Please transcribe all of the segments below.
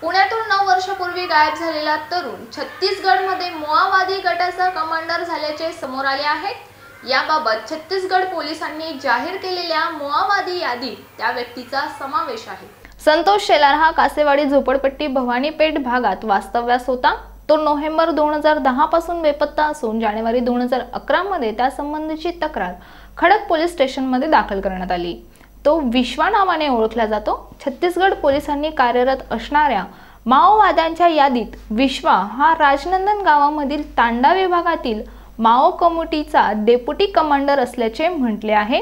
पुण्यातून नऊ वर्षापूर्वी गायब झालेला तरुण छत्तीसगडमध्ये मोआवादी गटाचा कमांडर झाल्याचे समोर आले आहे. याबाबत छत्तीसगड पोलिसांनी जाहीर केलेल्या मोआवादी यादीत त्या व्यक्तीचा समावेश आहे. संतोष शेलार हा कासेवाडी झोपडपट्टी भवानीपेठ भागात वास्तव्यास होता. तो नोव्हेंबर दोन हजार दहा पासून बेपत्ता असून जानेवारी दोन हजार अकरा मध्ये त्यासंबंधीची तक्रार खडक पोलीस स्टेशनमध्ये दाखल करण्यात आली. तो विश्वा नावाने ओळखला जातो. छत्तीसगड पोलिसांनी कार्यरत असणाऱ्या माओवाद्यांच्या यादीत विश्वा हा राजनंदन गावामधील तांडा विभागातील माओ कमिटीचा डेप्युटी कमांडर असल्याचे म्हटले आहे.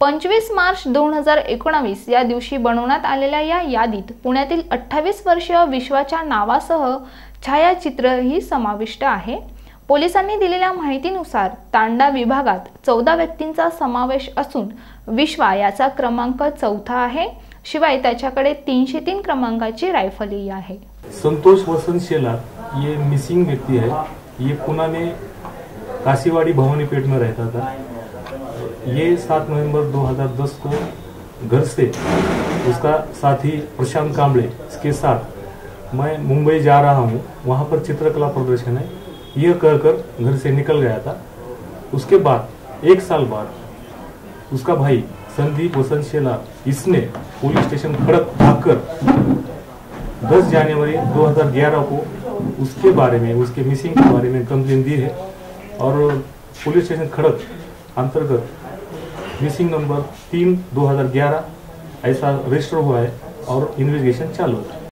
पंचवीस मार्च दोन हजार एकोणावीस या दिवशी बनवण्यात आलेल्या या यादीत पुण्यातील अठ्ठावीस वर्षीय विश्वाच्या नावासह छायाचित्रही समाविष्ट आहे. पोलिसांनी दिलेल्या माहितीनुसार तांडा विभागात चौदा व्यक्तींचा समावेश असून विश्वा याचा क्रमांक चौथा आहे. शिवाय त्याच्याकडे तीनशे तीन क्रमांकाची रायफलही आहे. संतोष वसंत शेलार ये मिसिंग व्यक्ती आहे. ये पुणे में काशीवाड़ी भवानीपेट में रहता था ये 7 नवंबर 2010 को घर से उसका साथी प्रशांत कांबळे इसके साथ मैं मुंबई जा रहा हूँ. वहाँ पर चित्रकला प्रदर्शन है. यह कहकर घर से निकल गया था। उसके बाद, एक साल बाद, उसका भाई संदीप वसंत शेलार इसने पुलिस स्टेशन खड़क आकर 10 जनवरी 2011 को उसके बारे में, उसके मिसिंग के बारे में कंप्लेन दी है और पुलिस स्टेशन खड़क अंतर्गत मिसिंग नंबर तीन 2011 ऐसा रजिस्टर हुआ है और इन्वेस्टिगेशन चालू है।